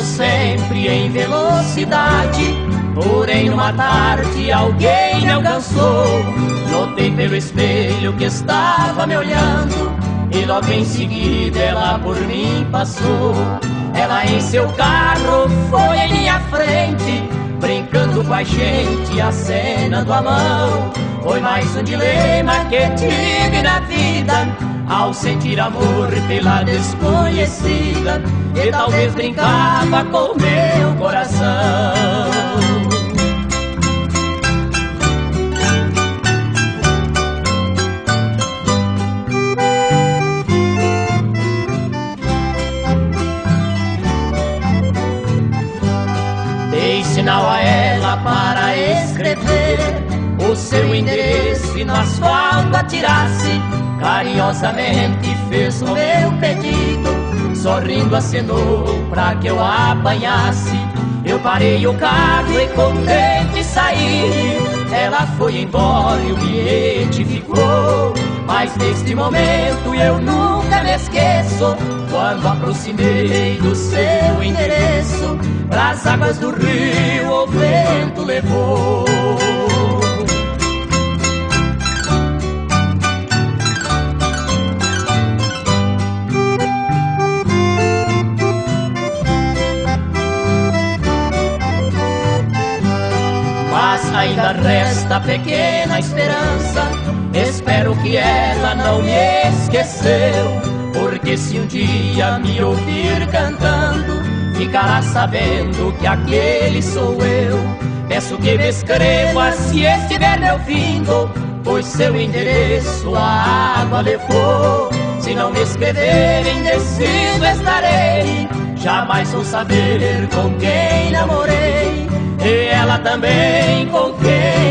sempre em velocidade. Porém, numa tarde alguém me alcançou. Notei pelo espelho que estava me olhando. E logo em seguida ela por mim passou. Ela em seu carro foi em minha frente, com a gente, acenando a mão. Foi mais um dilema que tive na vida, ao sentir amor pela desconhecida, e talvez brincava com meu coração. Sinal a ela para escrever o seu endereço e no asfalto atirasse. Carinhosamente fez o meu pedido, sorrindo acenou pra que eu apanhasse. Eu parei o carro e contente saí. Ela foi embora e o bilhete ficou. Mas neste momento eu nunca me esqueço quando aproximei do seu endereço. Pras águas do rio o vento levou. Ainda resta pequena esperança. Espero que ela não me esqueceu. Porque se um dia me ouvir cantando ficará sabendo que aquele sou eu. Peço que me escreva se estiver me ouvindo, pois seu endereço a água levou. Se não me escrever, indeciso estarei. Jamais vou saber com quem namorei, e ela também com quem.